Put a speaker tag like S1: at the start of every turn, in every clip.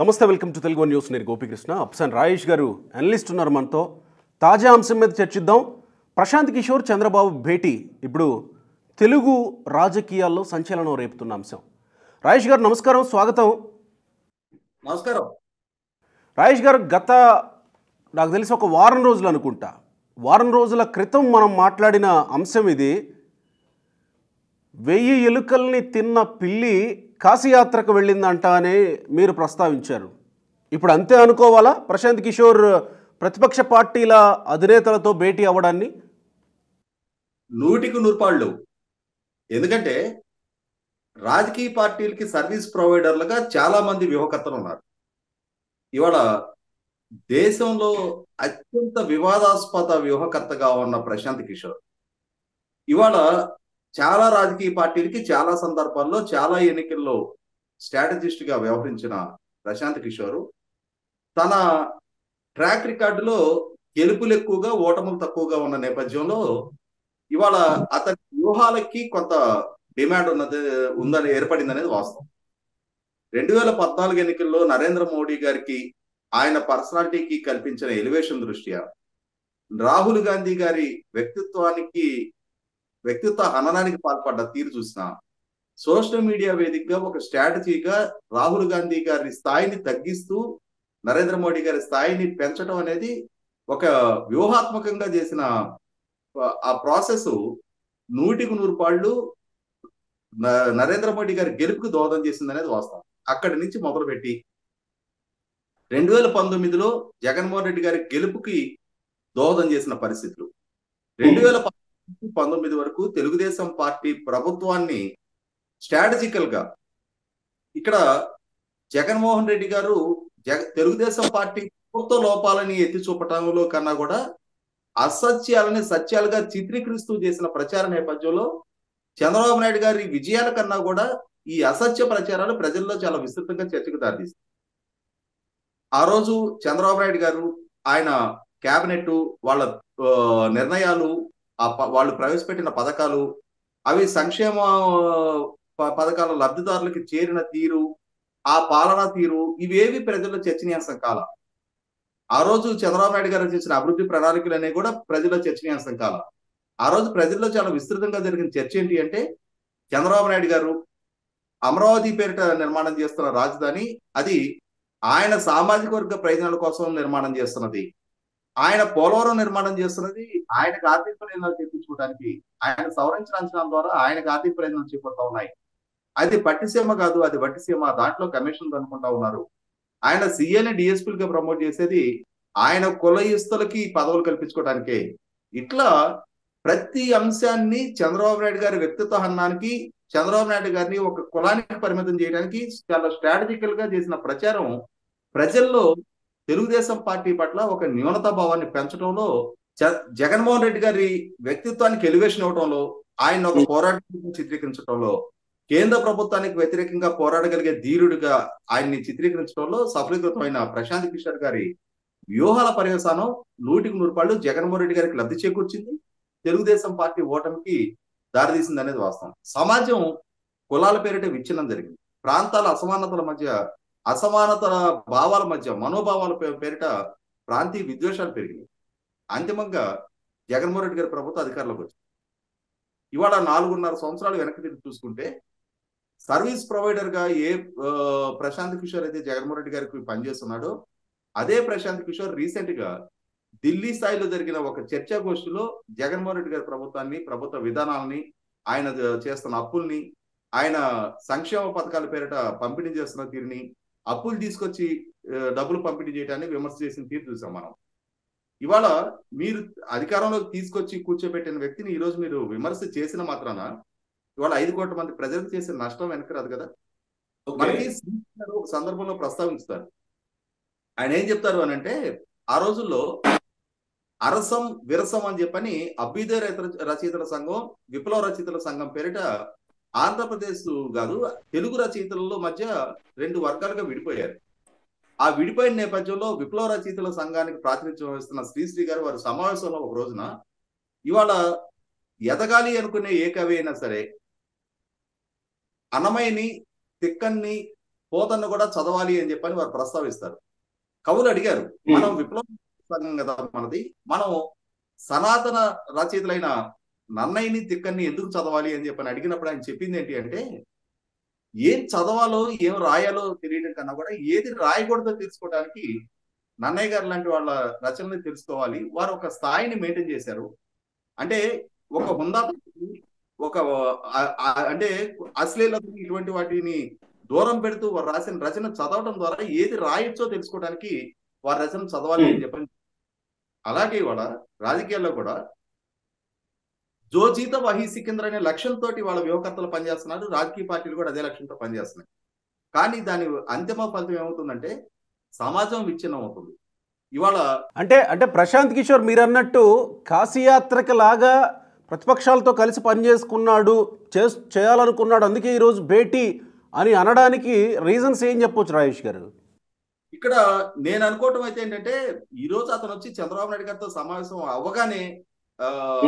S1: నమస్తే welcome to Telugu news. నేను గోపికృష్ణ. అప్సన్ రాయేష్ గారు అనలిస్ట్ ఉన్నారు మనతో. తాజా అంశం మీద చర్చిద్దాం. ప్రశాంత్ కిషోర్ చంద్రబాబు భేటీ. ఇప్పుడు తెలుగు రాజకీయాల్లో సంచలనం రేపుతున్న అంశం. రాయేష్ గారు నమస్కారం స్వాగతం.
S2: నమస్కారం.
S1: రాయేష్ గారు గత నాకు తెలిసి ఒక వారం రోజులు అనుకుంటా. వారం రోజుల క్రితం మనం మాట్లాడిన అంశం ఇది. వెయ్యి ఎలుకల్ని తిన్న పిల్లి కాశీయాత్రకు వెళ్ళిందంట అని మీరు ప్రస్తావించారు. ఇప్పుడు అంతే అనుకోవాలా? ప్రశాంత్ కిషోర్ ప్రతిపక్ష పార్టీల అధినేతలతో భేటీ అవ్వడాన్ని?
S2: నూటికి నూరుపాళ్ళు ఎందుకంటే రాజకీయ పార్టీలకి సర్వీస్ ప్రొవైడర్లుగా చాలా మంది వ్యూహకర్తలు ఉన్నారు ఇవాళ దేశంలో అత్యంత వివాదాస్పద వ్యూహకర్తగా ఉన్న ప్రశాంత్ కిషోర్ ఇవాళ చాలా రాజకీయ పార్టీలకి చాలా సందర్భాల్లో చాలా ఎన్నికల్లో స్ట్రాటజిస్ట్గా వ్యవహరించిన ప్రశాంత్ కిషోర్. తన ట్రాక్ రికార్డులో గెలుపులు ఎక్కువగా ఓటములు తక్కువగా ఉన్న నేపథ్యంలో ఇవాళ అతని వ్యూహాలకి కొంత డిమాండ్ ఉన్నది ఉందని ఏర్పడింది అనేది వాస్తవం. రెండు వేల పద్నాలుగు ఎన్నికల్లో నరేంద్ర మోడీ గారికి ఆయన పర్సనాలిటీకి కల్పించిన ఎలివేషన్ దృష్ట్యా రాహుల్ గాంధీ గారి వ్యక్తిత్వానికి వ్యక్తిత్వ హననానికి పాల్పడ్డ తీరు చూసిన సోషల్ మీడియా వేదికగా ఒక స్ట్రాటజీగా రాహుల్ గాంధీ గారి స్థాయిని తగ్గిస్తూ నరేంద్ర మోడీ గారి స్థాయిని పెంచడం అనేది ఒక వ్యూహాత్మకంగా చేసిన ఆ ప్రాసెస్ నూటికి నూరు పాళ్ళు నరేంద్ర మోడీ గారి గెలుపుకు దోహదం చేసింది అనేది వాస్తవం. అక్కడి నుంచి మొదలుపెట్టి రెండు వేల పంతొమ్మిదిలో జగన్మోహన్ రెడ్డి గారి గెలుపుకి దోహదం చేసిన పరిస్థితులు. రెండు వేల పంతొమ్మిది వరకు తెలుగుదేశం పార్టీ ప్రభుత్వాన్ని స్ట్రాటజికల్గా ఇక్కడ జగన్మోహన్ రెడ్డి గారు జగ తెలుగుదేశం పార్టీ ప్రభుత్వ లోపాలని ఎత్తి చూపటంలో కన్నా కూడా అసత్యాలని సత్యాలుగా చిత్రీకరిస్తూ చేసిన ప్రచార నేపథ్యంలో చంద్రబాబు నాయుడు గారి విజయాల కన్నా కూడా ఈ అసత్య ప్రచారాలు ప్రజల్లో చాలా విస్తృతంగా చర్చకు దారితీస్తాయి. ఆ రోజు చంద్రబాబు నాయుడు గారు ఆయన కేబినెట్ వాళ్ళ నిర్ణయాలు ఆ వాళ్ళు ప్రవేశపెట్టిన పథకాలు అవి సంక్షేమ పథకాల లబ్ధిదారులకి చేరిన తీరు ఆ పాలనా తీరు ఇవేవి ప్రజల్లో చర్చనీయాంశం కాల. ఆ రోజు చంద్రబాబు నాయుడు గారు చేసిన అభివృద్ధి ప్రణాళికలు అనేవి కూడా ప్రజల్లో చర్చనీయాంశం కాల. ఆ రోజు ప్రజల్లో చాలా విస్తృతంగా జరిగిన చర్చ ఏంటి అంటే చంద్రబాబు నాయుడు గారు అమరావతి పేరిట నిర్మాణం చేస్తున్న రాజధాని అది ఆయన సామాజిక వర్గ ప్రయోజనాల కోసం నిర్మాణం చేస్తున్నది. ఆయన పోలవరం నిర్మాణం చేస్తున్నది ఆయనకు ఆర్థిక ప్రయోజనాలు తెప్పించుకోవడానికి ఆయన సవరించిన అంచనాల ద్వారా ఆయనకు ఆర్థిక ప్రయోజనాలు చేపడతా ఉన్నాయి. అది పట్టిసీమ కాదు అది వట్టిసీమ దాంట్లో కమిషన్ అనుకుంటా ఉన్నారు. ఆయన సీఏని డిఎస్పీలుగా ప్రమోట్ చేసేది ఆయన కులయిస్తులకి పదవులు కల్పించుకోవడానికే. ఇట్లా ప్రతి అంశాన్ని చంద్రబాబు నాయుడు గారి వ్యక్తిత్వ హన్నానికి చంద్రబాబు నాయుడు గారిని ఒక కులానికి పరిమితం చేయడానికి చాలా స్ట్రాటజికల్గా చేసిన ప్రచారం ప్రజల్లో తెలుగుదేశం పార్టీ పట్ల ఒక న్యూనతా భావాన్ని పెంచడంలో జగన్మోహన్ రెడ్డి గారి వ్యక్తిత్వానికి ఎలివేషన్ ఇవ్వడంలో ఆయన ఒక పోరాటం చిత్రీకరించడంలో కేంద్ర ప్రభుత్వానికి వ్యతిరేకంగా పోరాడగలిగే ధీరుడిగా ఆయన్ని చిత్రీకరించడంలో సఫలీకృతమైన ప్రశాంత్ కిషోర్ గారి వ్యూహాల పర్యవసానం నూటికి నూరు జగన్మోహన్ రెడ్డి గారికి లబ్ధి చేకూర్చింది. తెలుగుదేశం పార్టీ ఓటమికి దారితీసింది అనేది వాస్తవం. సమాజం కులాల పేరిట విచ్ఛిన్నం జరిగింది. ప్రాంతాల అసమానతల మధ్య అసమానత భావాల మధ్య మనోభావాల పేరిట ప్రాంతీయ విద్వేషాలు పెరిగినాయి. అంతిమంగా జగన్మోహన్ రెడ్డి గారి ప్రభుత్వం అధికారంలోకి వచ్చింది. ఇవాళ నాలుగున్నర సంవత్సరాలు వెనక్కి తిరిగి చూసుకుంటే సర్వీస్ ప్రొవైడర్గా ఏ ప్రశాంత్ కిషోర్ అయితే జగన్మోహన్ రెడ్డి గారికి పనిచేస్తున్నాడో అదే ప్రశాంత్ కిషోర్ రీసెంట్గా ఢిల్లీ స్థాయిలో జరిగిన ఒక చర్చా గోష్ఠిలో జగన్మోహన్ రెడ్డి గారి ప్రభుత్వాన్ని ప్రభుత్వ విధానాలని ఆయన చేస్తున్న అప్పుల్ని ఆయన సంక్షేమ పథకాల పేరిట పంపిణీ చేస్తున్న తీరుని అప్పులు తీసుకొచ్చి డబ్బులు పంపిణీ చేయడాన్ని విమర్శ చేసిన తీరు చూసాం మనం. ఇవాళ మీరు అధికారంలోకి తీసుకొచ్చి కూర్చోబెట్టిన వ్యక్తిని ఈ రోజు మీరు విమర్శ చేసిన మాత్రాన ఇవాళ ఐదు కోట్ల మంది ప్రజలకు చేసిన నష్టం వెనక రాదు కదా మనకి ఒక సందర్భంలో ప్రస్తావించుతారు. ఆయన ఏం చెప్తారు అని అంటే ఆ రోజుల్లో అరసం విరసం అని చెప్పని అభ్యుదయ రచయితల సంఘం విప్లవ రచయితల సంఘం పేరిట ఆంధ్రప్రదేశ్ కాదు తెలుగు రచయితలలో మధ్య రెండు వర్గాలుగా విడిపోయారు. ఆ విడిపోయిన నేపథ్యంలో విప్లవ రచయితల సంఘానికి ప్రాతినిధ్యం వహిస్తున్న శ్రీశ్రీ గారు వారి సమావేశంలో ఒక రోజున ఇవాళ ఎదగాలి అనుకునే ఏ కవి అయినా సరే అన్నమయ్యని తిక్కన్ని పోతన్న కూడా చదవాలి అని చెప్పని వారు ప్రస్తావిస్తారు. కవులు అడిగారు మనం విప్లవ సంఘం కదా మనది మనం సనాతన రచయితలైన నన్నయ్యని తిక్కని ఎందుకు చదవాలి అని చెప్పని అడిగినప్పుడు ఆయన చెప్పింది ఏంటి అంటే ఏం చదవాలో ఏం రాయాలో తెలియడం కన్నా కూడా ఏది రాయకూడదో తెలుసుకోవడానికి నన్నయ్య గారు లాంటి వాళ్ళ రచనలు తెలుసుకోవాలి. వారు ఒక స్థాయిని మెయింటైన్ చేశారు. అంటే ఒక హుందా ఒక అంటే అశ్లీలత ఇటువంటి వాటిని దూరం పెడుతూ వారు రాసిన రచన చదవడం ద్వారా ఏది రాయొచ్చో తెలుసుకోవడానికి వారి రచన చదవాలి అని చెప్పని. అలాగే ఇవాళ రాజకీయాల్లో కూడా జోజీత వహీ సికింద్ర అనే లక్ష్యంతో వాళ్ళ వ్యూహకర్తలు పనిచేస్తున్నారు. రాజకీయ పార్టీలు కూడా అదే లక్ష్యంతో పనిచేస్తున్నాయి. కానీ దాని అంతిమ ఫలితం ఏమవుతుందంటే సమాజం విచ్ఛిన్నం అవుతుంది. ఇవాళ
S1: అంటే అంటే ప్రశాంత్ కిషోర్ మీరు అన్నట్టు కాశీయాత్రకి లాగా ప్రతిపక్షాలతో కలిసి పనిచేసుకున్నాడు చే చేయాలనుకున్నాడు అందుకే ఈరోజు భేటీ అని అనడానికి రీజన్స్ ఏం చెప్పొచ్చు రాజేష్ గారు?
S2: ఇక్కడ నేను అనుకోవటం అయితే ఏంటంటే ఈ రోజు అతను వచ్చి చంద్రబాబు నాయుడు గారితో సమావేశం అవ్వగానే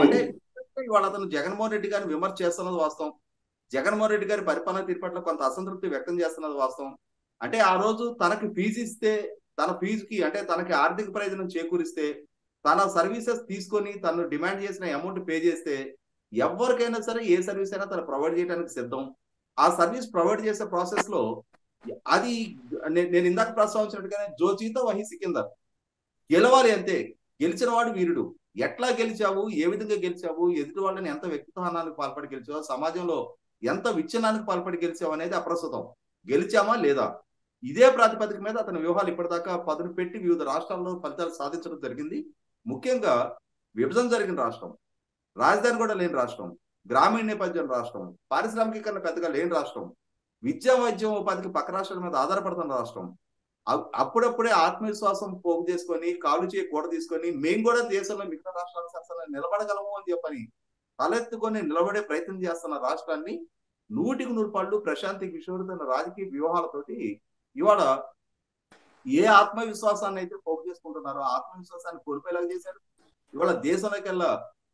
S2: అంటే ఇవాళ అతను జగన్మోహన్ రెడ్డి గారిని విమర్శ చేస్తున్నది వాస్తవం. జగన్మోహన్ రెడ్డి గారి పరిపాలన తీరు పట్ల కొంత అసంతృప్తి వ్యక్తం చేస్తున్నది వాస్తవం. అంటే ఆ రోజు తనకి ఫీజు ఇస్తే తన ఫీజుకి అంటే తనకి ఆర్థిక ప్రయోజనం చేకూరిస్తే తన సర్వీసెస్ తీసుకొని తను డిమాండ్ చేసిన అమౌంట్ పే చేస్తే ఎవరికైనా సరే ఏ సర్వీస్ అయినా తను ప్రొవైడ్ చేయడానికి సిద్ధం. ఆ సర్వీస్ ప్రొవైడ్ చేసే ప్రాసెస్లో అది నేను ఇందాక ప్రస్తావించినట్టుగానే జోజీతో వహి సికిందర్ గెలవాలి అంతే గెలిచిన వాడు వీరుడు. ఎట్లా గెలిచావు? ఏ విధంగా గెలిచావు? ఎదుటి వాళ్ళని ఎంత వ్యక్తిత్వహానానికి పాల్పడి గెలిచావు? సమాజంలో ఎంత విచ్ఛిన్నానికి పాల్పడి గెలిచావు అనేది అప్రస్తుతం. గెలిచామా లేదా? ఇదే ప్రాతిపదిక మీద అతని వ్యూహాలు ఇప్పటిదాకా పదును పెట్టి వివిధ రాష్ట్రాల్లో ఫలితాలు సాధించడం జరిగింది. ముఖ్యంగా విభజన జరిగిన రాష్ట్రం రాజధాని కూడా లేని రాష్ట్రం గ్రామీణ నేపథ్యం రాష్ట్రం పారిశ్రామికీకరణ పెద్దగా లేని రాష్ట్రం విద్యా వైద్యం ఉపాధికి పక్క రాష్ట్రాల మీద ఆధారపడుతున్న రాష్ట్రం అప్పుడప్పుడే ఆత్మవిశ్వాసం పోగు చేసుకొని కాలు చేయి కూడ తీసుకొని మేము కూడా దేశంలో మిగతా రాష్ట్రాల సరసన నిలబడగలము అని చెప్పని తలెత్తుకొని నిలబడే ప్రయత్నం చేస్తున్న రాష్ట్రాన్ని నూటికి నూరు పళ్ళు ప్రశాంతి కిషోర్ తన రాజకీయ వ్యూహాలతోటి ఇవాళ ఏ ఆత్మవిశ్వాసాన్ని అయితే పోగు చేసుకుంటున్నారో ఆత్మవిశ్వాసాన్ని కోల్పోయేలాగా చేశారు. ఇవాళ దేశంలోకెల్లా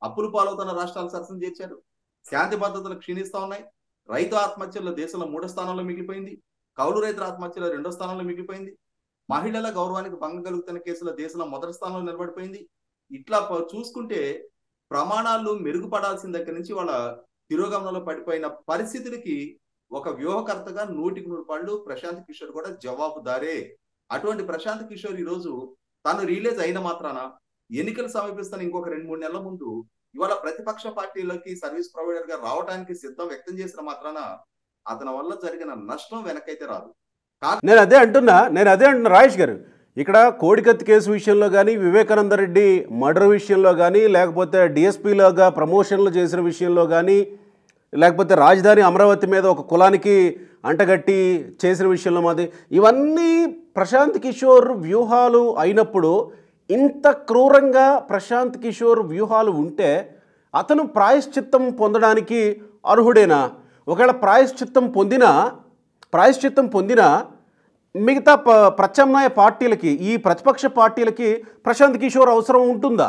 S2: అప్పులు పాలవుతున్న రాష్ట్రాలు సరసన చేర్చాడు శాంతి భద్రతలు క్షీణిస్తా ఉన్నాయి. రైతు ఆత్మహత్యల్లో దేశంలో మూడో స్థానంలో మిగిలిపోయింది. కౌలు రైతుల ఆత్మహత్యలో రెండో స్థానంలో మిగిలిపోయింది. మహిళల గౌరవానికి భంగం కలుగుతున్న కేసులో దేశంలో మొదటి స్థానంలో నిలబడిపోయింది. ఇట్లా చూసుకుంటే ప్రమాణాలు మెరుగుపడాల్సిన దగ్గర నుంచి వాళ్ళ తిరోగమనంలో పడిపోయిన పరిస్థితులకి ఒక వ్యూహకర్తగా నూటికి నూరు పళ్ళు ప్రశాంత్ కిషోర్ కూడా జవాబుదారే. అటువంటి ప్రశాంత్ కిషోర్ ఈ రోజు రిలీజ్ అయిన మాత్రాన ఎన్నికలు సమీపిస్తున్న ఇంకొక రెండు మూడు నెలల ముందు ఇవాళ ప్రతిపక్ష పార్టీలకి సర్వీస్ ప్రొవైడర్గా రావడానికి సిద్ధం వ్యక్తం చేసిన మాత్రాన అతని వల్ల జరిగిన నష్టం వెనకైతే రాదు.
S1: నేను అదే అంటున్నా నేను అదే అంటున్నా రాజేష్ గారు. ఇక్కడ కోడికత్తి కేసు విషయంలో కానీ వివేకానంద రెడ్డి మర్డర్ విషయంలో కానీ లేకపోతే డిఎస్పీలోగా ప్రమోషన్లు చేసిన విషయంలో కానీ లేకపోతే రాజధాని అమరావతి మీద ఒక కులానికి అంటగట్టి చేసిన విషయంలో మాది ఇవన్నీ ప్రశాంత్ కిషోర్ వ్యూహాలు అయినప్పుడు ఇంత క్రూరంగా ప్రశాంత్ కిషోర్ వ్యూహాలు ఉంటే అతను ప్రాయశ్చిత్తం పొందడానికి అర్హుడేనా? ఒకవేళ ప్రాయశ్చిత్తం పొందిన ప్రాయశ్చిత్తం పొందిన మిగతా ప ప్రత్యామ్నాయ పార్టీలకి ఈ ప్రతిపక్ష పార్టీలకి ప్రశాంత్ కిషోర్ అవసరం ఉంటుందా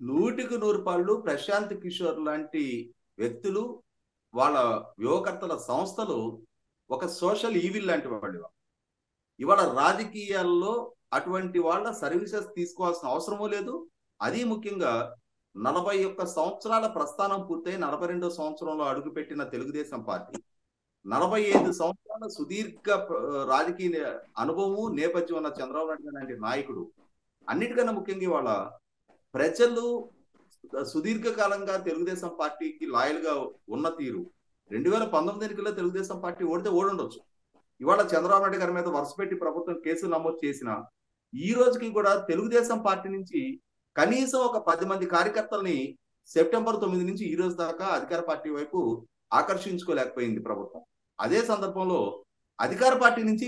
S2: నూటికి నూరు పాళ్ళు ప్రశాంత్ కిషోర్ లాంటి వ్యక్తులు వాళ్ళ యువకర్తల సంస్థలు ఒక సోషల్ ఈవిల్ లాంటి వాళ్ళు ఇవాళ. ఇవాళ రాజకీయాల్లో అటువంటి వాళ్ళ సర్వీసెస్ తీసుకోవాల్సిన అవసరమూ లేదు అది ముఖ్యంగా నలభై ఒక్క సంవత్సరాల ప్రస్థానం పూర్తయి నలభై రెండో సంవత్సరంలో అడుగుపెట్టిన తెలుగుదేశం పార్టీ. నలభై ఐదు సంవత్సరాల సుదీర్ఘ రాజకీయ అనుభవం అనుభవము నేపథ్యం ఉన్న చంద్రబాబు నాయుడు లాంటి నాయకుడు అన్నిటికన్నా ముఖ్యంగా ఇవాళ ప్రజలు సుదీర్ఘకాలంగా తెలుగుదేశం పార్టీకి లాయల్గా ఉన్న తీరు. రెండు వేల పంతొమ్మిది ఎన్నికల్లో తెలుగుదేశం పార్టీ ఓడితే ఓడుండొచ్చు. ఇవాళ చంద్రబాబు నాయుడు గారి మీద వరుస పెట్టి ప్రభుత్వం కేసులు నమోదు చేసిన ఈ రోజుకి కూడా తెలుగుదేశం పార్టీ నుంచి కనీసం ఒక పది మంది కార్యకర్తల్ని సెప్టెంబర్ తొమ్మిది నుంచి ఈ రోజు దాకా అధికార పార్టీ వైపు ఆకర్షించుకోలేకపోయింది ప్రభుత్వం. అదే సందర్భంలో అధికార పార్టీ నుంచి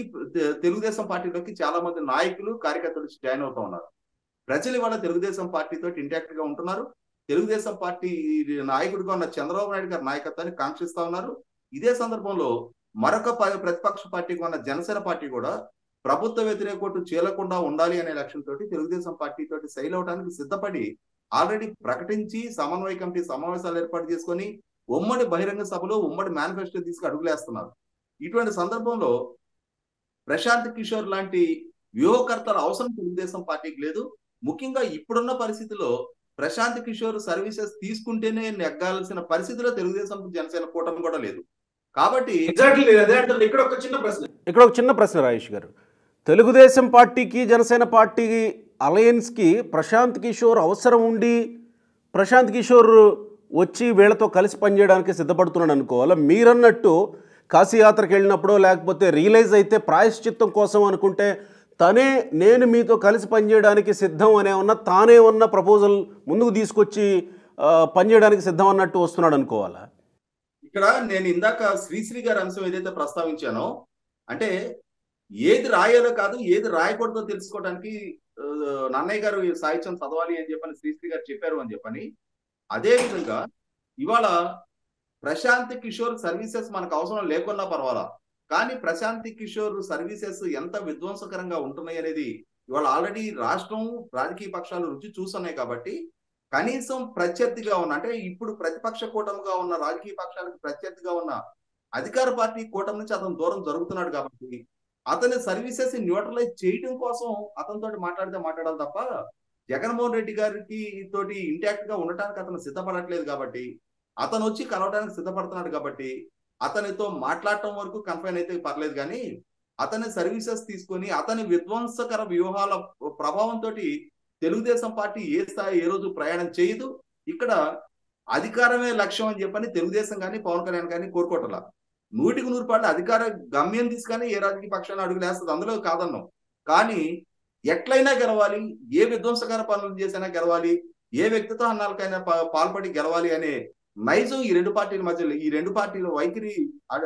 S2: తెలుగుదేశం పార్టీలోకి చాలా మంది నాయకులు కార్యకర్తలు జాయిన్ అవుతా ఉన్నారు. ప్రజలు ఇవాళ తెలుగుదేశం పార్టీతో ఇంటాక్ట్గా ఉంటున్నారు. తెలుగుదేశం పార్టీ నాయకుడిగా ఉన్న చంద్రబాబు నాయుడు గారి నాయకత్వాన్ని కాంక్షిస్తా ఉన్నారు. ఇదే సందర్భంలో మరొక ప్రతిపక్ష పార్టీగా ఉన్న జనసేన పార్టీ కూడా ప్రభుత్వ వ్యతిరేక ఓటు చీలకుండా ఉండాలి అనే లక్ష్యంతో తెలుగుదేశం పార్టీ తోటి సైల్ అవడానికి సిద్ధపడి ఆల్రెడీ ప్రకటించి సమన్వయ కమిటీ సమావేశాలు ఏర్పాటు చేసుకొని ఉమ్మడి బహిరంగ సభలో ఉమ్మడి మేనిఫెస్టో తీసుకు అడుగులేస్తున్నారు. ఇటువంటి సందర్భంలో ప్రశాంత్ కిషోర్ లాంటి వ్యూహకర్తల అవసరం తెలుగుదేశం పార్టీకి లేదు. ముఖ్యంగా ఇప్పుడున్న పరిస్థితిలో ప్రశాంత్ కిషోర్ సర్వీసెస్ తీసుకుంటేనే నెగ్గాల్సిన పరిస్థితిలో తెలుగుదేశం జనసేన కూటమి కూడా లేదు. కాబట్టి
S3: ఇక్కడ ఒక చిన్న ప్రశ్న.
S1: ఇక్కడ ఒక చిన్న ప్రశ్న రాజేష్ గారు. తెలుగుదేశం పార్టీకి జనసేన పార్టీ అలయన్స్కి ప్రశాంత్ కిషోర్ అవసరం ఉండి ప్రశాంత్ కిషోర్ వచ్చి వీళ్ళతో కలిసి పనిచేయడానికి సిద్ధపడుతున్నాడు అనుకోవాలా మీరన్నట్టు కాశీయాత్రకు వెళ్ళినప్పుడో లేకపోతే రియలైజ్ అయితే ప్రాయశ్చిత్తం కోసం అనుకుంటే తనే నేను మీతో కలిసి పనిచేయడానికి సిద్ధం అనే ఉన్న తానే ఉన్న ప్రపోజల్ ముందుకు తీసుకొచ్చి పనిచేయడానికి సిద్ధం అన్నట్టు వస్తున్నాడు అనుకోవాలా
S2: ఇక్కడ నేను ఇందాక శ్రీశ్రీ గారి అంశం ఏదైతే ప్రస్తావించానో అంటే ఏది రాయాలో కాదు ఏది రాయకూడదో తెలుసుకోవడానికి నాన్నయ్య గారు సాహిత్యం చదవాలి అని చెప్పని శ్రీశ్రీ గారు చెప్పారు అని చెప్పని అదే విధంగా ఇవాళ ప్రశాంత్ కిషోర్ సర్వీసెస్ మనకు అవసరం లేకున్నా పర్వాలా కానీ ప్రశాంత్ కిషోర్ సర్వీసెస్ ఎంత విధ్వంసకరంగా ఉంటున్నాయి అనేది ఇవాళ ఆల్రెడీ రాష్ట్రం రాజకీయ పక్షాలు రుచి చూస్తున్నాయి కాబట్టి కనీసం ప్రత్యర్థిగా ఉన్న అంటే ఇప్పుడు ప్రతిపక్ష కూటమిగా ఉన్న రాజకీయ పక్షాలకు ప్రత్యర్థిగా ఉన్న అధికార పార్టీ కూటమి నుంచి అతను దూరం జరుగుతున్నాడు కాబట్టి అతని సర్వీసెస్ న్యూట్రలైజ్ చేయడం కోసం అతనితో మాట్లాడితే మాట్లాడాలి తప్ప జగన్మోహన్ రెడ్డి గారికి తోటి ఇంటాక్ట్గా ఉండటానికి అతను సిద్ధపడట్లేదు కాబట్టి అతను వచ్చి కలవడానికి సిద్ధపడుతున్నాడు కాబట్టి అతనితో మాట్లాడటం వరకు కన్ఫైన్ అయితే పర్లేదు కానీ అతని సర్వీసెస్ తీసుకొని అతని విధ్వంసకర వ్యూహాల ప్రభావంతో తెలుగుదేశం పార్టీ ఏ స్థాయి ఏ రోజు ప్రయాణం చేయదు. ఇక్కడ అధికారమే లక్ష్యం అని చెప్పని తెలుగుదేశం కానీ పవన్ కళ్యాణ్ కానీ కోరుకోవట్లా నూటికి నూరు పాటలు అధికార గమ్యం తీసుకొని ఏ రాజకీయ పక్షాన్ని అడుగులేస్తుంది? అందులో కాదన్నాం. కానీ ఎట్లయినా గెలవాలి ఏ విధ్వంసకర పనులు చేసినా గెలవాలి ఏ వ్యక్తితో అన్నాలకైనా పాల్పడి గెలవాలి అనే నైజం ఈ రెండు పార్టీల మధ్యలో ఈ రెండు పార్టీల వైఖరి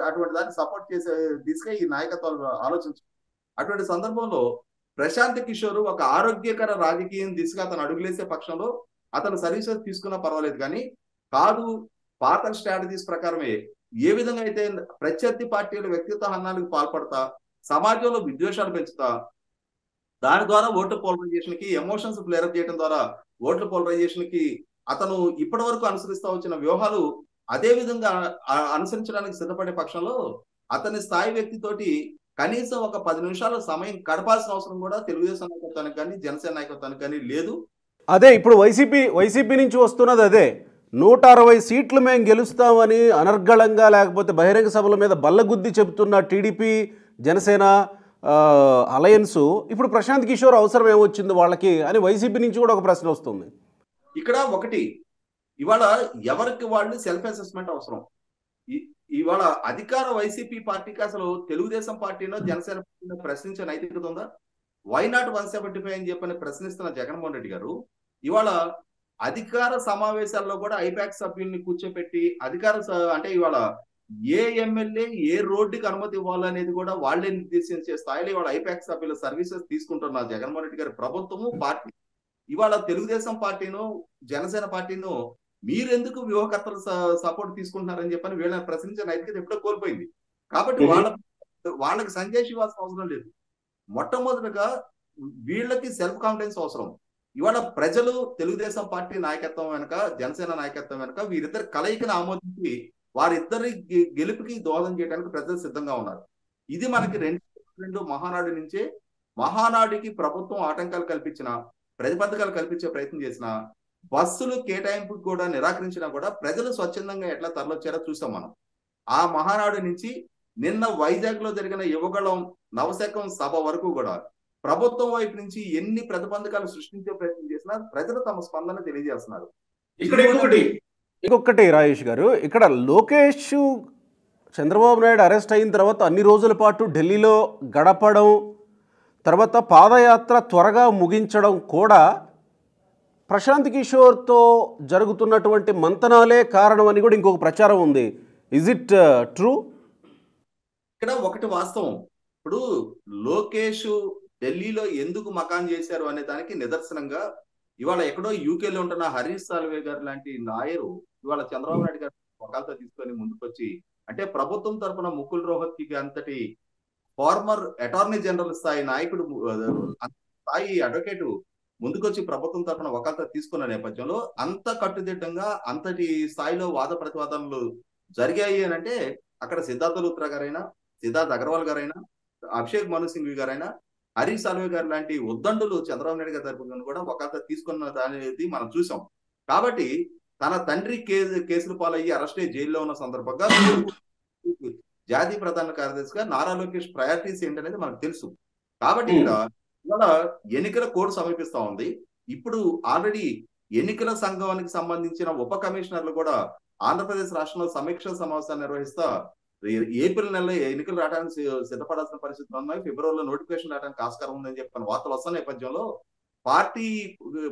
S2: అటువంటి దాన్ని సపోర్ట్ చేసే దిశగా ఈ నాయకత్వాలు ఆలోచించు. అటువంటి సందర్భంలో ప్రశాంత్ కిషోర్ ఒక ఆరోగ్యకర రాజకీయం దిశగా అతను అడుగులేసే పక్షంలో అతను సర్వీసెస్ తీసుకున్నా పర్వాలేదు. కానీ కాదు పాత స్ట్రాటజీస్ ప్రకారమే ఏ విధంగా అయితే ప్రత్యర్థి పార్టీల వ్యక్తిత్వ హన్నాలకు పాల్పడతా సమాజంలో విద్వేషాలు పెంచుతా దాని ద్వారా ఓట్ల పోలరైజేషన్కి ఎమోషన్స్ ఫ్లేరప్ చేయడం ద్వారా ఓట్ల పోలరైజేషన్కి అతను ఇప్పటి వరకు అనుసరిస్తా వచ్చిన వ్యూహాలు అదే విధంగా అనుసరించడానికి సిద్ధపడే పక్షంలో అతని స్థాయి వ్యక్తితోటి కనీసం ఒక పది నిమిషాల సమయం గడపాల్సిన అవసరం కూడా తెలుగుదేశం నాయకత్వానికి కానీ జనసేన నాయకత్వానికి కానీ లేదు.
S1: అదే ఇప్పుడు వైసీపీ వైసీపీ నుంచి వస్తున్నది అదే. నూట అరవై సీట్లు మేము గెలుస్తామని అనర్గళంగా లేకపోతే బహిరంగ సభల మీద బల్లగుద్ది చెబుతున్న టీడీపీ జనసేన అలయన్స్ ఇప్పుడు ప్రశాంత్ కిషోర్ అవసరం ఏమొచ్చింది వాళ్ళకి అని వైసీపీ నుంచి కూడా ఒక ప్రశ్న వస్తుంది.
S2: ఇక్కడ ఒకటి ఇవాళ ఎవరికి వాళ్ళు సెల్ఫ్ అసెస్మెంట్ అవసరం? ఇవాళ అధికార వైసీపీ పార్టీకి అసలు తెలుగుదేశం పార్టీనో జనసేన పార్టీనో ప్రశ్నించే నైతికత ఉందా? Why not one seventy five అని చెప్పని ప్రశ్నిస్తున్న జగన్మోహన్ రెడ్డి గారు ఇవాళ అధికార సమావేశాల్లో కూడా ఐపాక్ సభ్యుల్ని కూర్చోపెట్టి అధికార అంటే ఇవాళ ఏ ఎమ్మెల్యే ఏ రోడ్డుకి అనుమతి ఇవ్వాలనేది కూడా వాళ్ళే నిర్దేశించే స్థాయిలో ఇవాళ ఐపాక్ సభ్యుల సర్వీసెస్ తీసుకుంటున్న జగన్మోహన్ రెడ్డి గారి ప్రభుత్వము పార్టీ. ఇవాళ తెలుగుదేశం పార్టీను జనసేన పార్టీను మీరెందుకు వ్యూహకర్తల సపోర్ట్ తీసుకుంటున్నారని చెప్పని వీళ్ళని ప్రశ్నించే నైతికత ఎప్పుడో కోల్పోయింది. కాబట్టి వాళ్ళ వాళ్ళకి సంజయ్ శ్రీవాస్ అవసరం లేదు. మొట్టమొదటిగా వీళ్ళకి సెల్ఫ్ కాన్ఫిడెన్స్ అవసరం. ఇవాళ ప్రజలు తెలుగుదేశం పార్టీ నాయకత్వం వెనక జనసేన నాయకత్వం వెనక వీరిద్దరి కలయికను ఆమోదించి వారిద్దరి గెలుపుకి దోహదం చేయడానికి ప్రజలు సిద్ధంగా ఉన్నారు. ఇది మనకి రెండు రెండు మహానాడు నుంచే మహానాడుకి ప్రభుత్వం ఆటంకాలు కల్పించిన ప్రతిబంధకాలు కల్పించే ప్రయత్నం చేసిన బస్సులు కేటాయింపు కూడా నిరాకరించినా కూడా ప్రజలు స్వచ్ఛందంగా ఎట్లా తరలొచ్చారో చూసాం మనం. ఆ మహానాడు నుంచి నిన్న వైజాగ్లో జరిగిన యువగళం నవశకం సభ వరకు కూడా ప్రభుత్వం వైపు నుంచి ఎన్ని ప్రతిబంధకాలు సృష్టించే ప్రయత్నం చేసినా ప్రజలు తమ స్పందన తెలియజేస్తున్నారు.
S3: ఇక్కడ ఇంకొకటి.
S1: ఇంకొకటి రాజేష్ గారు ఇక్కడ లోకేష్ చంద్రబాబు నాయుడు అరెస్ట్ అయిన తర్వాత అన్ని రోజుల పాటు ఢిల్లీలో గడపడం తర్వాత పాదయాత్ర త్వరగా ముగించడం కూడా ప్రశాంత్ కిషోర్తో జరుగుతున్నటువంటి మంతనాలే కారణం అని కూడా ఇంకొక ప్రచారం ఉంది. ఇజ్ ఇట్ ట్రూ
S2: ఇక్కడ ఒకటి వాస్తవం. ఇప్పుడు లోకేష్ ఢిల్లీలో ఎందుకు మకాన్ చేశారు అనే దానికి నిదర్శనంగా ఇవాళ ఎక్కడో యూకేలో ఉంటున్న హరీష్ సాల్వే గారు లాంటి లాయరు ఇవాళ చంద్రబాబు నాయుడు గారు ఒకళ్ళతో తీసుకొని ముందుకొచ్చి అంటే ప్రభుత్వం తరపున ముకుల్ రోహత్కి అంతటి ఫార్మర్ అటార్నీ జనరల్ స్థాయి నాయకుడు స్థాయి అడ్వకేట్ ముందుకొచ్చి ప్రభుత్వం తరపున ఒకళ్ళతో తీసుకున్న నేపథ్యంలో అంత కట్టుదిట్టంగా అంతటి స్థాయిలో వాద ప్రతివాదనలు జరిగాయి అని అంటే అక్కడ సిద్ధార్థ లూత్రా గారైనా సిద్ధార్థ్ అగర్వాల్ గారైనా అభిషేక్ మను సింఘ్వి గారైనా హరీష్ సాల్వే గారు లాంటి ఉద్దండులు చంద్రబాబు నాయుడు గారి తరపున కూడా ఒక తీసుకున్న అనేది మనం చూసాం. కాబట్టి తన తండ్రి కేసు కేసులు పాలయ్యి అరెస్ట్ అయ్యి జైల్లో ఉన్న సందర్భంగా జాతీయ ప్రధాన కార్యదర్శిగా నారా లోకేష్ ప్రయారిటీస్ ఏంటనేది మనకు తెలుసు. కాబట్టి ఇక్కడ ఇవాళ ఎన్నికల కోడ్ సమీపిస్తా ఉంది. ఇప్పుడు ఆల్రెడీ ఎన్నికల సంఘానికి సంబంధించిన ఉప కమిషనర్లు కూడా ఆంధ్రప్రదేశ్ రాష్ట్రంలో సమీక్ష సమావేశాన్ని నిర్వహిస్తా ఏప్రిల్ నెలలో ఎన్నికలు రావడానికి సిద్ధపడాల్సిన పరిస్థితులు ఉన్నాయి ఫిబ్రవరిలో నోటిఫికేషన్ రావడానికి ఆస్కారం ఉందని చెప్పిన వార్తలు వస్తున్న నేపథ్యంలో పార్టీ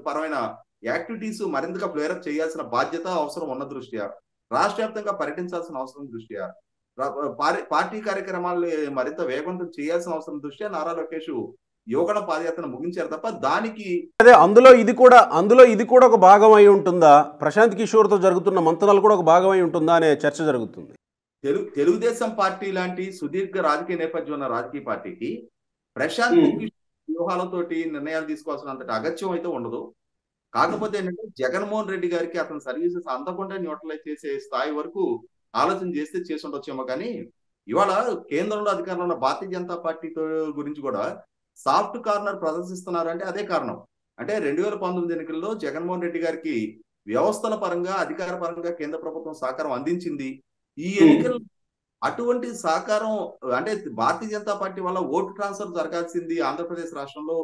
S2: పరమైన యాక్టివిటీస్ మరింతగా ప్లేరప్ చేయాల్సిన బాధ్యత అవసరం ఉన్న దృష్ట్యా? రాష్ట్ర వ్యాప్తంగా పర్యటించాల్సిన అవసరం దృష్ట్యా? పార్టీ కార్యక్రమాలు మరింత వేగవంతం చేయాల్సిన అవసరం దృష్ట్యా? నారా లోకేష్ యువగణ పాదయాత్ర ముగించారు తప్ప దానికి
S1: అదే అందులో ఇది కూడా అందులో ఇది కూడా ఒక భాగం అయి ఉంటుందా? ప్రశాంత్ కిషోర్తో జరుగుతున్న మంతనాలు కూడా ఒక భాగం అయి ఉంటుందా అనే చర్చ జరుగుతుంది.
S2: తెలుగు తెలుగుదేశం పార్టీ లాంటి సుదీర్ఘ రాజకీయ నేపథ్యం ఉన్న రాజకీయ పార్టీకి ప్రశాంత్ వ్యూహాలతోటి నిర్ణయాలు తీసుకోవాల్సినంత అగత్యం అయితే ఉండదు. కాకపోతే ఏంటంటే జగన్మోహన్ రెడ్డి గారికి అతని సర్వీసెస్ అందకుండా న్యూట్రలైజ్ చేసే స్థాయి వరకు ఆలోచన చేస్తే చేసి ఉండొచ్చేమో కానీ ఇవాళ కేంద్రంలో అధికారంలో ఉన్న భారతీయ జనతా పార్టీతో గురించి కూడా సాఫ్ట్ కార్నర్ ప్రదర్శిస్తున్నారు అంటే అదే కారణం. అంటే రెండు వేల పంతొమ్మిది ఎన్నికల్లో జగన్మోహన్ రెడ్డి గారికి వ్యవస్థల పరంగా అధికార పరంగా కేంద్ర ప్రభుత్వం సహకారం అందించింది. ఈ ఎన్నికలు అటువంటి సహకారం అంటే భారతీయ జనతా పార్టీ వల్ల ఓటు ట్రాన్స్ఫర్ జరగాల్సింది ఆంధ్రప్రదేశ్ రాష్ట్రంలో.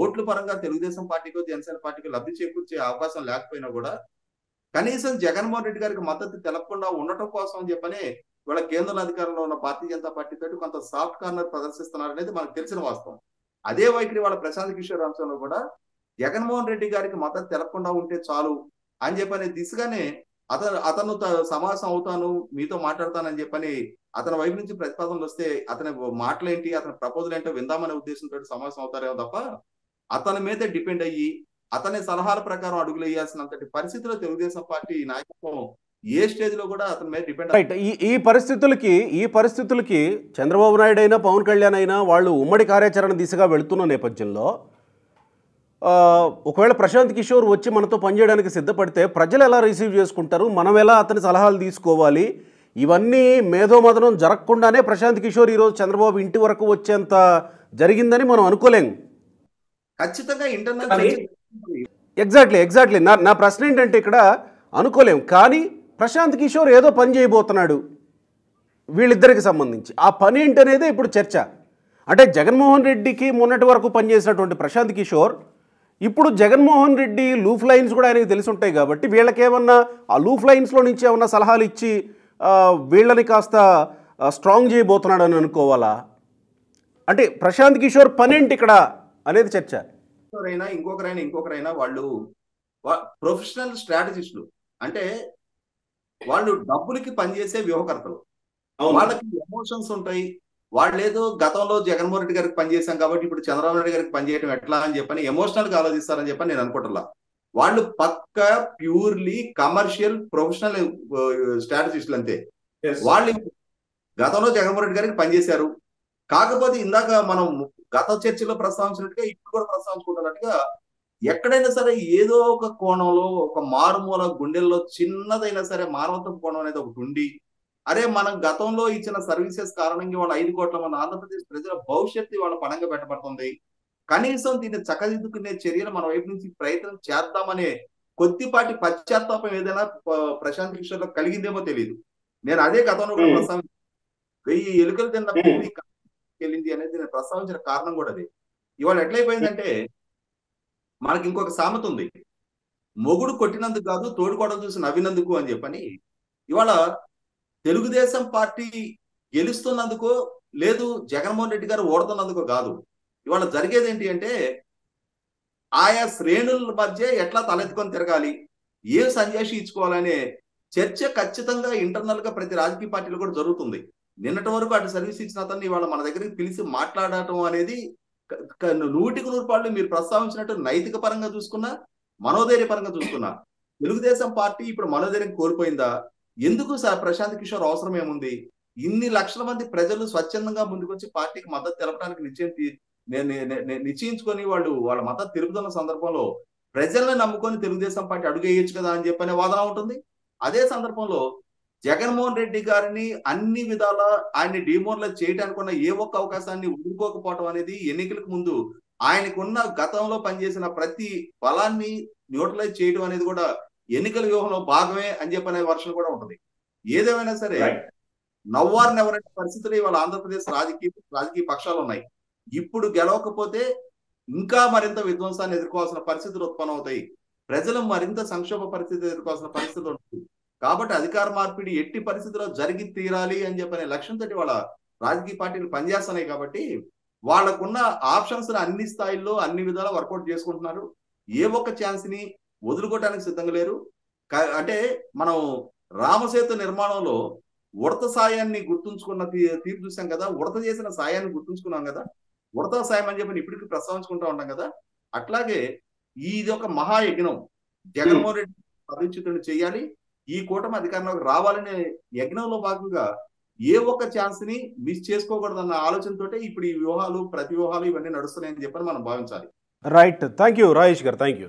S2: ఓట్ల పరంగా తెలుగుదేశం పార్టీకో జనసేన పార్టీకి లబ్ధి చేకూర్చే అవకాశం లేకపోయినా కూడా కనీసం జగన్మోహన్ రెడ్డి గారికి మద్దతు తెలపకుండా ఉండటం కోసం అని చెప్పనే ఇవాళ కేంద్ర అధికారంలో ఉన్న భారతీయ జనతా పార్టీ తోటి కొంత సాఫ్ట్ కార్నర్ ప్రదర్శిస్తున్నారు అనేది మనకు తెలిసిన వాస్తవం. అదే వైఖరి వాళ్ళ ప్రశాంత్ కిషోర్ అంశంలో కూడా జగన్మోహన్ రెడ్డి గారికి మద్దతు తెలపకుండా ఉంటే చాలు అని చెప్పనే దిశగానే అతను అతను సమావేశం అవుతాను మీతో మాట్లాడతానని చెప్పని అతని వైపు నుంచి ప్రతిపాదనలు వస్తే అతని మాటలేంటి అతని ప్రపోజల్ ఏంటో విందామనే ఉద్దేశంతో సమావేశం అవుతారేమో తప్ప అతని మీద డిపెండ్ అయ్యి అతని సలహాల ప్రకారం అడుగులు వేయాల్సినంతటి పరిస్థితిలో తెలుగుదేశం పార్టీ నాయకత్వం ఏ స్టేజ్లో కూడా అతని మీద డిపెండ్
S1: రైట్ ఈ ఈ పరిస్థితులకి ఈ పరిస్థితులకి చంద్రబాబు నాయుడు అయినా పవన్ కళ్యాణ్ అయినా వాళ్ళు ఉమ్మడి కార్యాచరణ దిశగా వెళుతున్న నేపథ్యంలో ఒకవేళ ప్రశాంత్ కిషోర్ వచ్చి మనతో పనిచేయడానికి సిద్ధపడితే ప్రజలు ఎలా రిసీవ్ చేసుకుంటారు? మనం ఎలా అతని సలహాలు తీసుకోవాలి? ఇవన్నీ మేధోమదనం జరగకుండానే ప్రశాంత్ కిషోర్ ఈరోజు చంద్రబాబు ఇంటి వరకు వచ్చేంత జరిగిందని మనం అనుకోలేం.
S2: ఖచ్చితంగా ఇంటర్నల్
S1: ఎగ్జాక్ట్లీ ఎగ్జాక్ట్లీ నా నా ప్రశ్న ఏంటంటే ఇక్కడ అనుకోలేం. కానీ ప్రశాంత్ కిషోర్ ఏదో పని చేయబోతున్నాడు వీళ్ళిద్దరికి సంబంధించి. ఆ పని ఏంటనేదే ఇప్పుడు చర్చ. అంటే జగన్మోహన్ రెడ్డికి మొన్నటి వరకు పనిచేసినటువంటి ప్రశాంత్ కిషోర్ ఇప్పుడు జగన్మోహన్ రెడ్డి లూఫ్ లైన్స్ కూడా ఆయనకి తెలిసి ఉంటాయి కాబట్టి వీళ్ళకేమన్నా ఆ లూఫ్ లైన్స్లో నుంచి ఏమన్నా సలహాలు ఇచ్చి వీళ్ళని కాస్త స్ట్రాంగ్ చేయబోతున్నాడు అని అనుకోవాలా? అంటే ప్రశాంత్ కిషోర్ పని ఏంటి ఇక్కడ అనేది చర్చ.
S2: ఒకరైనా ఇంకొకరైనా ఇంకొకరైనా వాళ్ళు ప్రొఫెషనల్ స్ట్రాటజిస్టులు. అంటే వాళ్ళు డబ్బులకి పనిచేసే వ్యూహకర్తలు. వాళ్ళకి ఎమోషన్స్ ఉంటాయి. వాళ్ళు ఏదో గతంలో జగన్మోహన్ రెడ్డి గారికి పనిచేశాం కాబట్టి ఇప్పుడు చంద్రబాబు నాయుడు గారికి పనిచేయడం ఎట్లా అని చెప్పని ఎమోషనల్గా ఆలోచిస్తారని చెప్పని నేను అనుకుంటున్నా. వాళ్ళు పక్క ప్యూర్లీ కమర్షియల్ ప్రొఫెషనల్ స్ట్రాటజిస్టులు అంతే. వాళ్ళు గతంలో జగన్మోహన్ రెడ్డి గారికి పనిచేశారు కాకపోతే ఇందాక మనం గత చర్చలో ప్రస్తావించినట్టుగా ఇప్పుడు కూడా ప్రస్తావించుకుంటున్నట్టుగా ఎక్కడైనా సరే ఏదో ఒక కోణంలో ఒక మారుమూల గుండెల్లో చిన్నదైనా సరే మానవత్వ కోణం అనేది ఒకటి ఉండి అరే మనం గతంలో ఇచ్చిన సర్వీసెస్ కారణంగా వాళ్ళ ఐదు కోట్ల మంది ఆంధ్రప్రదేశ్ ప్రజల భవిష్యత్తు వాళ్ళ పణంగా పెట్టబడుతుంది. కనీసం దీన్ని చక్కదిద్దుకునే చర్యలు మన వైపు నుంచి ప్రయత్నం చేద్దామనే కొద్దిపాటి పశ్చాత్తాపం ఏదైనా ప్రశాంత్ కిషోర్లో కలిగిందేమో తెలియదు నేను అదే గతంలో. ప్రస్తావించాను వెయ్యి ఎలుకలు తిన్న వెళ్ళింది అనేది నేను ప్రస్తావించిన కారణం కూడా అదే. ఇవాళ ఎట్లయిపోయిందంటే మనకి ఇంకొక సామెత ఉంది. మొగుడు కొట్టినందుకు కాదు తోడుకోవడం చూసి నవ్వినందుకు అని చెప్పని. ఇవాళ తెలుగుదేశం పార్టీ గెలుస్తున్నందుకో లేదు జగన్మోహన్ రెడ్డి గారు ఓడుతున్నందుకో కాదు. ఇవాళ జరిగేది ఏంటి అంటే ఆయా శ్రేణుల మధ్య ఎట్లా తలెత్తుకొని తిరగాలి ఏ సందేశం ఇచ్చుకోవాలనే చర్చ ఖచ్చితంగా ఇంటర్నల్గా ప్రతి రాజకీయ పార్టీలో కూడా జరుగుతుంది. నిన్నటి వరకు అటు సర్వీస్ ఇచ్చిన అతన్ని ఇవాళ మన దగ్గరికి పిలిచి మాట్లాడటం అనేది నూటికి నూరు పాళ్ళు మీరు ప్రస్తావించినట్టు నైతిక పరంగా చూసుకున్నా మనోధైర్య పరంగా చూసుకున్నా తెలుగుదేశం పార్టీ ఇప్పుడు మనోధైర్యం కోల్పోయిందా? ఎందుకు సార్? ప్రశాంత్ కిషోర్ అవసరం ఏముంది? ఇన్ని లక్షల మంది ప్రజలు స్వచ్ఛందంగా ముందుకొచ్చి పార్టీకి మద్దతు తెలపడానికి నిశ్చయం నిశ్చయించుకొని వాళ్ళు వాళ్ళ మద్దతు తెలుపుతున్న సందర్భంలో ప్రజల్ని నమ్ముకొని తెలుగుదేశం పార్టీ అడుగు కదా అని చెప్పనే వాదన ఉంటుంది. అదే సందర్భంలో జగన్మోహన్ రెడ్డి గారిని అన్ని విధాల ఆయన్ని డిమోరలైజ్ చేయడానికి ఉన్న ఏ ఒక్క అవకాశాన్ని వదులుకోకపోవడం అనేది ఎన్నికలకు ముందు ఆయనకున్న గతంలో పనిచేసిన ప్రతి బలాన్ని న్యూట్రలైజ్ చేయడం అనేది కూడా ఎన్నికల వ్యూహంలో భాగమే అని చెప్పనే వర్షం కూడా ఉంటుంది. ఏదేమైనా సరే. నవ్వారు నెవరైన పరిస్థితులు ఇవాళ ఆంధ్రప్రదేశ్ రాజకీయ రాజకీయ పక్షాలు ఉన్నాయి. ఇప్పుడు గెలవకపోతే ఇంకా మరింత విధ్వంసాన్ని ఎదుర్కోవాల్సిన పరిస్థితులు ఉత్పన్నమవుతాయి. ప్రజలు మరింత సంక్షోభ పరిస్థితి ఎదుర్కోవాల్సిన పరిస్థితులు ఉంటుంది కాబట్టి అధికార మార్పిడి ఎట్టి పరిస్థితుల్లో జరిగి తీరాలి అని చెప్పనే లక్ష్యంతో వాళ్ళ రాజకీయ పార్టీలు పనిచేస్తున్నాయి కాబట్టి వాళ్ళకున్న ఆప్షన్స్ అన్ని స్థాయిల్లో అన్ని విధాలా వర్కౌట్ చేసుకుంటున్నారు. ఏ ఒక్క ఛాన్స్ని వదులుకోవటానికి సిద్ధంగా లేరు. అంటే మనం రామసేతు నిర్మాణంలో ఉడత సాయాన్ని గుర్తుంచుకున్న తీ- తీర్పు చూసాం కదా? ఉడత చేసిన సాయాన్ని గుర్తుంచుకున్నాం కదా? ఉడత సాయం అని చెప్పి ఇప్పటికీ ప్రస్తావించుకుంటా ఉంటాం కదా? అట్లాగే ఇది ఒక మహాయజ్ఞం. జగన్మోహన్ రెడ్డి అభిచితుని చేయాలి. ఈ కూటమి అధికారంలోకి రావాలనే యజ్ఞంలో భాగంగా ఏ ఒక్క ఛాన్స్ని మిస్ చేసుకోకూడదన్న ఆలోచనతో ఇప్పుడు ఈ వ్యూహాలు ప్రతి వ్యూహాలు ఇవన్నీ నడుస్తున్నాయని చెప్పని మనం భావించాలి.
S1: రైట్ థ్యాంక్ యూ రాజేష్ గారు. Thank you